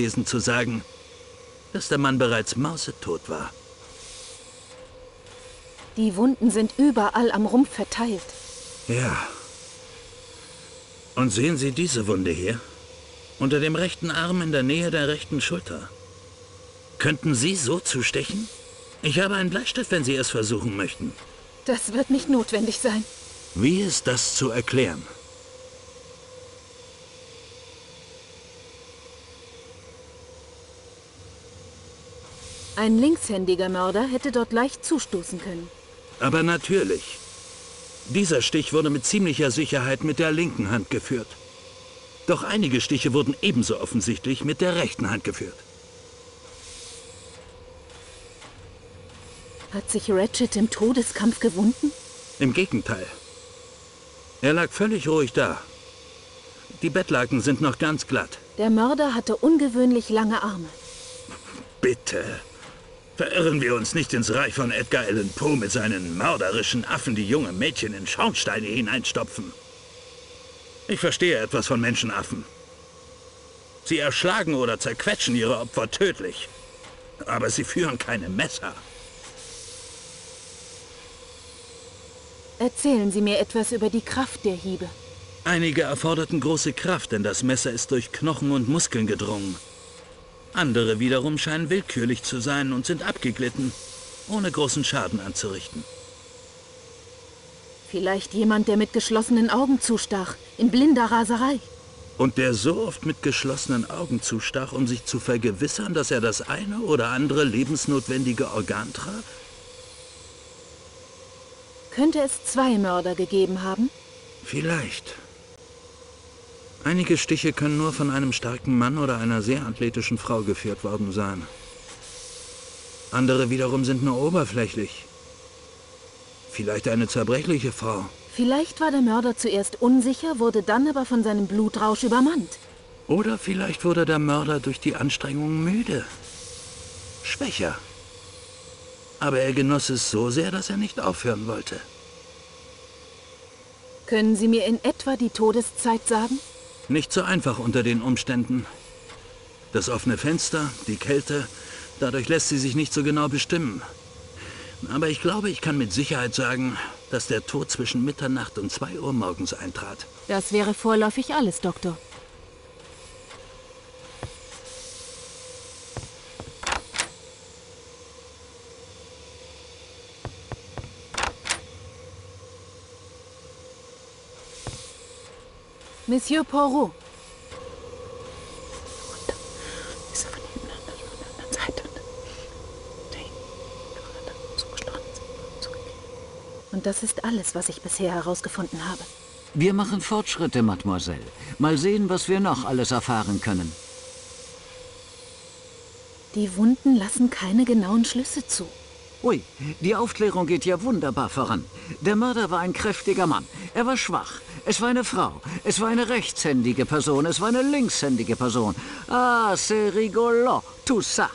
gewesen zu sagen, dass der Mann bereits mausetot war. Die Wunden sind überall am Rumpf verteilt. Ja. Und sehen Sie diese Wunde hier? Unter dem rechten Arm in der Nähe der rechten Schulter. Könnten Sie so zustechen? Ich habe einen Bleistift, wenn Sie es versuchen möchten. Das wird nicht notwendig sein. Wie ist das zu erklären? Ein linkshändiger Mörder hätte dort leicht zustoßen können. Aber natürlich. Dieser Stich wurde mit ziemlicher Sicherheit mit der linken Hand geführt. Doch einige Stiche wurden ebenso offensichtlich mit der rechten Hand geführt. Hat sich Ratchet im Todeskampf gewunden? Im Gegenteil. Er lag völlig ruhig da. Die Bettlaken sind noch ganz glatt. Der Mörder hatte ungewöhnlich lange Arme. Bitte. Verirren wir uns nicht ins Reich von Edgar Allan Poe mit seinen mörderischen Affen, die junge Mädchen in Schornsteine hineinstopfen. Ich verstehe etwas von Menschenaffen. Sie erschlagen oder zerquetschen ihre Opfer tödlich. Aber sie führen keine Messer. Erzählen Sie mir etwas über die Kraft der Hiebe. Einige erforderten große Kraft, denn das Messer ist durch Knochen und Muskeln gedrungen. Andere wiederum scheinen willkürlich zu sein und sind abgeglitten, ohne großen Schaden anzurichten. Vielleicht jemand, der mit geschlossenen Augen zustach, in blinder Raserei. Und der so oft mit geschlossenen Augen zustach, um sich zu vergewissern, dass er das eine oder andere lebensnotwendige Organ traf? Könnte es zwei Mörder gegeben haben? Vielleicht. Einige Stiche können nur von einem starken Mann oder einer sehr athletischen Frau geführt worden sein. Andere wiederum sind nur oberflächlich. Vielleicht eine zerbrechliche Frau. Vielleicht war der Mörder zuerst unsicher, wurde dann aber von seinem Blutrausch übermannt. Oder vielleicht wurde der Mörder durch die Anstrengung müde. Schwächer. Aber er genoss es so sehr, dass er nicht aufhören wollte. Können Sie mir in etwa die Todeszeit sagen? Nicht so einfach unter den Umständen. Das offene Fenster, die Kälte, dadurch lässt sie sich nicht so genau bestimmen. Aber ich glaube, ich kann mit Sicherheit sagen, dass der Tod zwischen Mitternacht und 2 Uhr morgens eintrat. Das wäre vorläufig alles, Doktor. Monsieur Poirot. Ist er von hinten an der anderen Seite und hinten. Und das ist alles, was ich bisher herausgefunden habe. Wir machen Fortschritte, Mademoiselle. Mal sehen, was wir noch alles erfahren können. Die Wunden lassen keine genauen Schlüsse zu. Ui, die Aufklärung geht ja wunderbar voran. Der Mörder war ein kräftiger Mann. Er war schwach. Es war eine Frau. Es war eine rechtshändige Person. Es war eine linkshändige Person. Ah, c'est rigolo. Tout ça.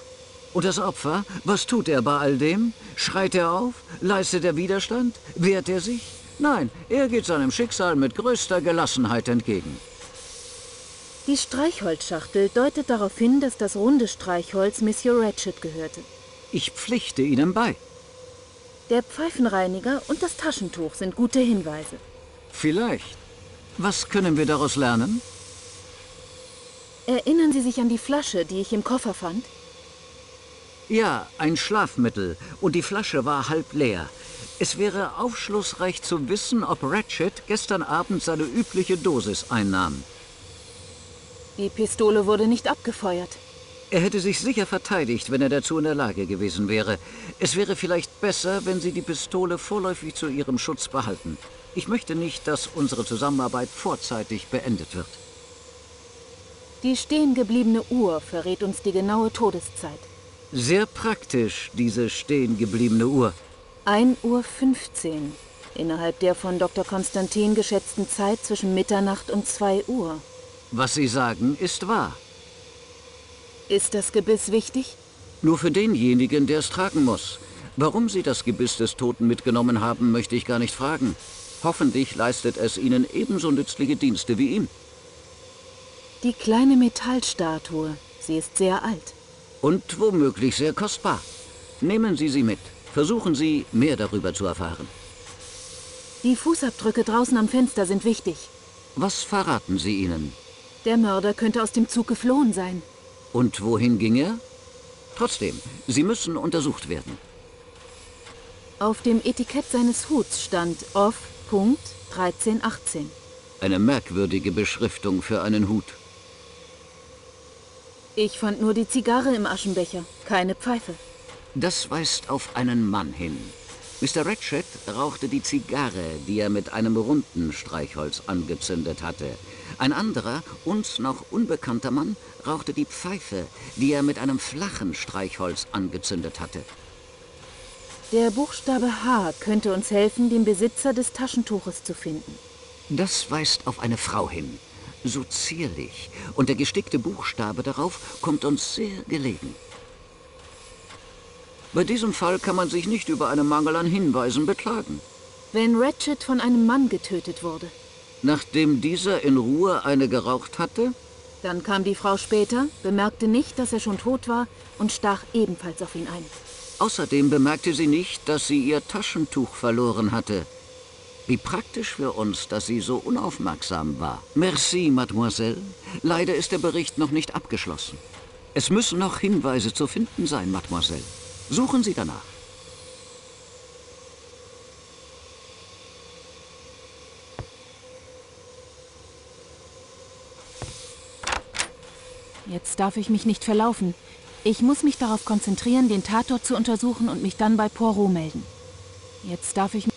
Und das Opfer? Was tut er bei all dem? Schreit er auf? Leistet er Widerstand? Wehrt er sich? Nein, er geht seinem Schicksal mit größter Gelassenheit entgegen. Die Streichholzschachtel deutet darauf hin, dass das runde Streichholz Monsieur Ratchet gehörte. Ich pflichte Ihnen bei. Der Pfeifenreiniger und das Taschentuch sind gute Hinweise. Vielleicht. Was können wir daraus lernen? Erinnern Sie sich an die Flasche, die ich im Koffer fand? Ja, ein Schlafmittel. Und die Flasche war halb leer. Es wäre aufschlussreich zu wissen, ob Ratchet gestern Abend seine übliche Dosis einnahm. Die Pistole wurde nicht abgefeuert. Er hätte sich sicher verteidigt, wenn er dazu in der Lage gewesen wäre. Es wäre vielleicht besser, wenn Sie die Pistole vorläufig zu Ihrem Schutz behalten. Ich möchte nicht, dass unsere Zusammenarbeit vorzeitig beendet wird. Die stehen gebliebene Uhr verrät uns die genaue Todeszeit. Sehr praktisch, diese stehen gebliebene Uhr. 1 Uhr 15. Innerhalb der von Dr. Konstantin geschätzten Zeit zwischen Mitternacht und 2 Uhr. Was Sie sagen, ist wahr. Ist das Gebiss wichtig? Nur für denjenigen, der es tragen muss. Warum Sie das Gebiss des Toten mitgenommen haben, möchte ich gar nicht fragen. Hoffentlich leistet es Ihnen ebenso nützliche Dienste wie ihm. Die kleine Metallstatue. Sie ist sehr alt. Und womöglich sehr kostbar. Nehmen Sie sie mit. Versuchen Sie, mehr darüber zu erfahren. Die Fußabdrücke draußen am Fenster sind wichtig. Was verraten Sie ihnen? Der Mörder könnte aus dem Zug geflohen sein. Und wohin ging er? Trotzdem, Sie müssen untersucht werden. Auf dem Etikett seines Huts stand Off. Punkt 1318. Eine merkwürdige Beschriftung für einen Hut. Ich fand nur die Zigarre im Aschenbecher, keine Pfeife. Das weist auf einen Mann hin. Mr. Ratchet rauchte die Zigarre, die er mit einem runden Streichholz angezündet hatte. Ein anderer, uns noch unbekannter Mann, rauchte die Pfeife, die er mit einem flachen Streichholz angezündet hatte. Der Buchstabe H könnte uns helfen, den Besitzer des Taschentuches zu finden. Das weist auf eine Frau hin. So zierlich. Und der gestickte Buchstabe darauf kommt uns sehr gelegen. Bei diesem Fall kann man sich nicht über einen Mangel an Hinweisen beklagen. Wenn Ratchet von einem Mann getötet wurde, Nachdem dieser in Ruhe eine geraucht hatte, dann kam die Frau später, bemerkte nicht, dass er schon tot war und stach ebenfalls auf ihn ein. Außerdem bemerkte sie nicht, dass sie ihr Taschentuch verloren hatte. Wie praktisch für uns, dass sie so unaufmerksam war. Merci, Mademoiselle. Leider ist der Bericht noch nicht abgeschlossen. Es müssen noch Hinweise zu finden sein, Mademoiselle. Suchen Sie danach. Jetzt darf ich mich nicht verlaufen. Ich muss mich darauf konzentrieren, den Tatort zu untersuchen und mich dann bei Poirot melden. Jetzt darf ich...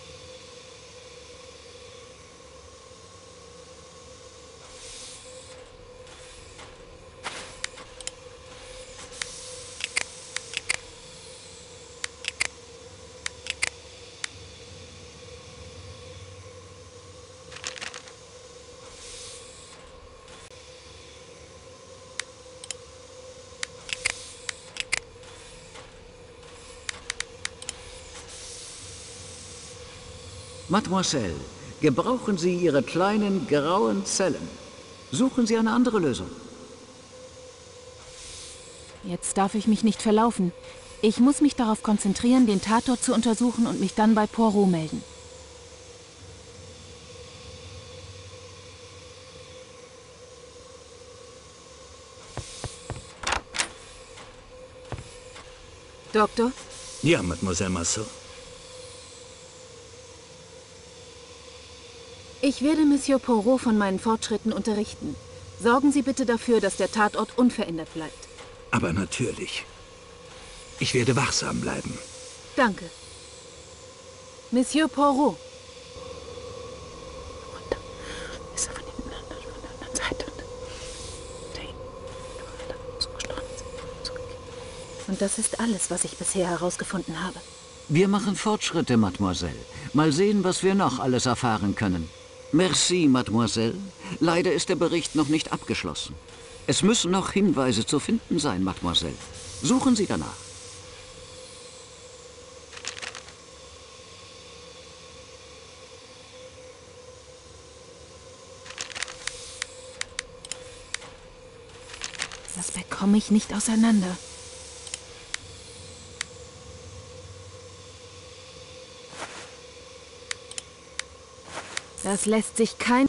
Mademoiselle, gebrauchen Sie Ihre kleinen grauen Zellen. Suchen Sie eine andere Lösung. Jetzt darf ich mich nicht verlaufen. Ich muss mich darauf konzentrieren, den Tatort zu untersuchen und mich dann bei Poirot melden. Doktor, Ja, Mademoiselle Massot. Ich werde Monsieur Poirot von meinen Fortschritten unterrichten. Sorgen Sie bitte dafür, dass der Tatort unverändert bleibt. Aber natürlich. Ich werde wachsam bleiben. Danke. Monsieur Poirot, Und das ist alles, was ich bisher herausgefunden habe. Wir machen Fortschritte, Mademoiselle. Mal sehen, was wir noch alles erfahren können. Merci, Mademoiselle. Leider ist der Bericht noch nicht abgeschlossen. Es müssen noch Hinweise zu finden sein, Mademoiselle. Suchen Sie danach. Das bekomme ich nicht auseinander. Das lässt sich kein...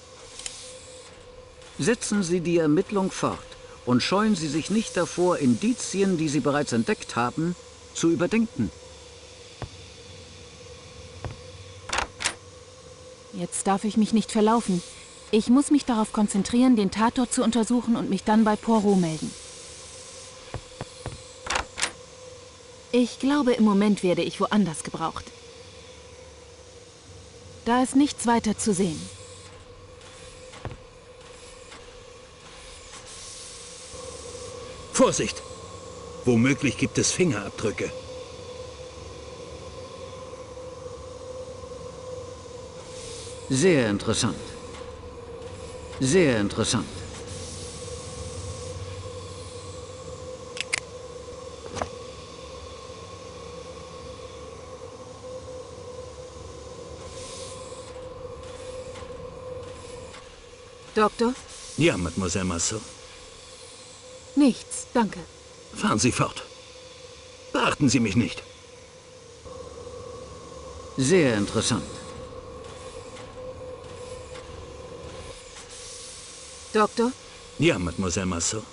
Setzen Sie die Ermittlung fort und scheuen Sie sich nicht davor, Indizien, die Sie bereits entdeckt haben, zu überdenken. Jetzt darf ich mich nicht verlaufen. Ich muss mich darauf konzentrieren, den Tatort zu untersuchen und mich dann bei Poirot melden. Ich glaube, im Moment werde ich woanders gebraucht. Da ist nichts weiter zu sehen. Vorsicht! Womöglich gibt es Fingerabdrücke. Sehr interessant. Sehr interessant. Doktor? Ja, Mademoiselle Massot. Nichts. Danke. Fahren Sie fort. Beachten Sie mich nicht. Sehr interessant. Doktor, Ja, Mademoiselle Massot.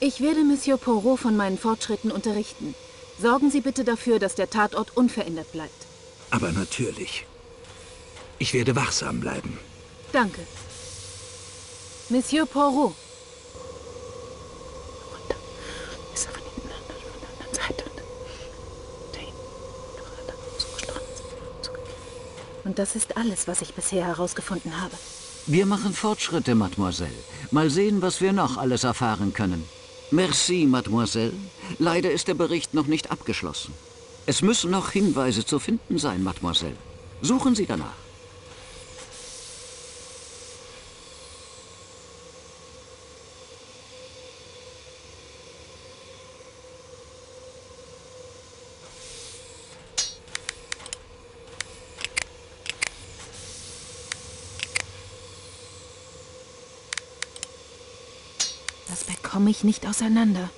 ich werde Monsieur Poirot von meinen Fortschritten unterrichten. Sorgen Sie bitte dafür, dass der Tatort unverändert bleibt. Aber natürlich. Ich werde wachsam bleiben. Danke. Monsieur Poirot, Und ist von hinten an der, anderen Seite das ist alles, was ich bisher herausgefunden habe. Wir machen Fortschritte, Mademoiselle. Mal sehen, was wir noch alles erfahren können. Merci, Mademoiselle. Leider ist der Bericht noch nicht abgeschlossen. Es müssen noch Hinweise zu finden sein, Mademoiselle. Suchen Sie danach. Das bekomme ich nicht auseinander.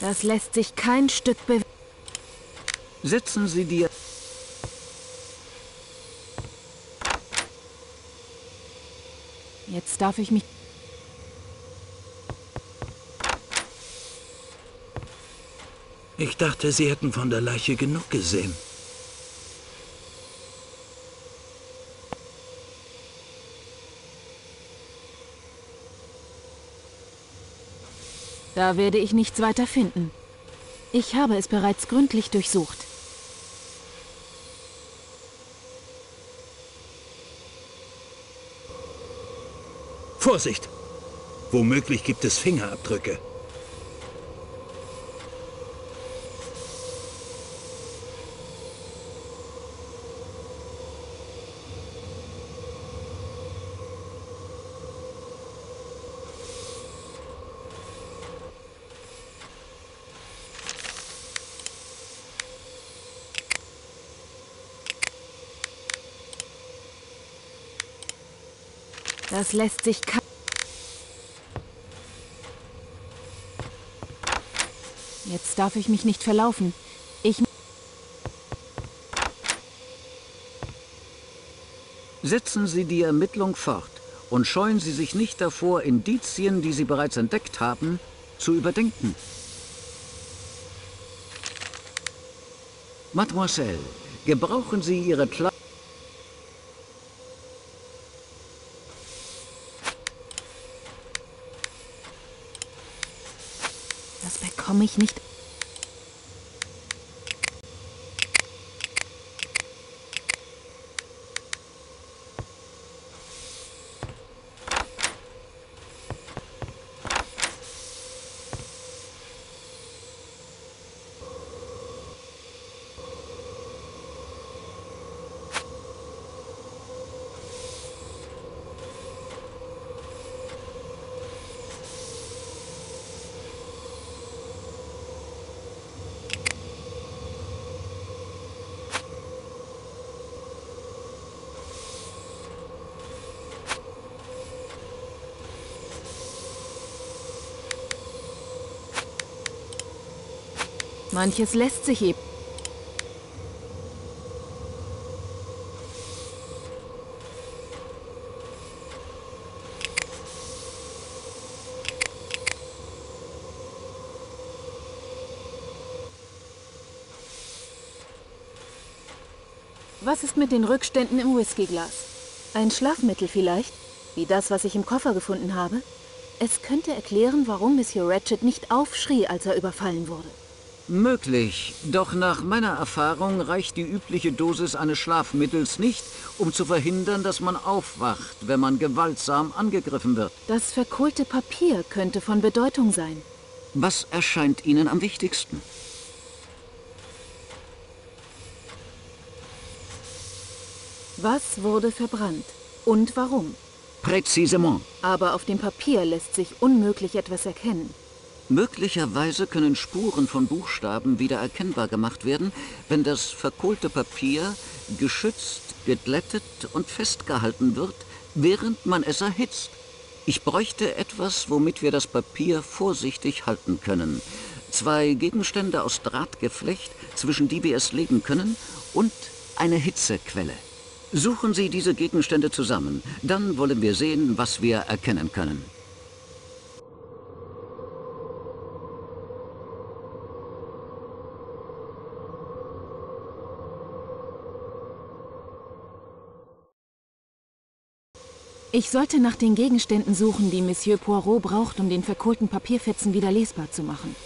Das lässt sich kein Stück bewegen. Setzen Sie dir... Jetzt darf ich mich... Ich dachte, Sie hätten von der Leiche genug gesehen. Da werde ich nichts weiter finden. Ich habe es bereits gründlich durchsucht. Vorsicht! Womöglich gibt es Fingerabdrücke. Das lässt sich ka Jetzt darf ich mich nicht verlaufen. Ich Setzen Sie die Ermittlung fort und scheuen Sie sich nicht davor, Indizien, die Sie bereits entdeckt haben, zu überdenken. Mademoiselle, gebrauchen Sie Ihre Kla das bekomme ich nicht. Manches lässt sich eben. Was ist mit den Rückständen im Whiskyglas? Ein Schlafmittel vielleicht? Wie das, was ich im Koffer gefunden habe? Es könnte erklären, warum Monsieur Ratchet nicht aufschrie, als er überfallen wurde. Möglich, doch nach meiner Erfahrung reicht die übliche Dosis eines Schlafmittels nicht, um zu verhindern, dass man aufwacht, wenn man gewaltsam angegriffen wird. Das verkohlte Papier könnte von Bedeutung sein. Was erscheint Ihnen am wichtigsten? Was wurde verbrannt und warum? Präzisément. Aber auf dem Papier lässt sich unmöglich etwas erkennen. Möglicherweise können Spuren von Buchstaben wieder erkennbar gemacht werden, wenn das verkohlte Papier geschützt, geglättet und festgehalten wird, während man es erhitzt. Ich bräuchte etwas, womit wir das Papier vorsichtig halten können. Zwei Gegenstände aus Drahtgeflecht, zwischen die wir es legen können, und eine Hitzequelle. Suchen Sie diese Gegenstände zusammen, dann wollen wir sehen, was wir erkennen können. Ich sollte nach den Gegenständen suchen, die Monsieur Poirot braucht, um den verkohlten Papierfetzen wieder lesbar zu machen.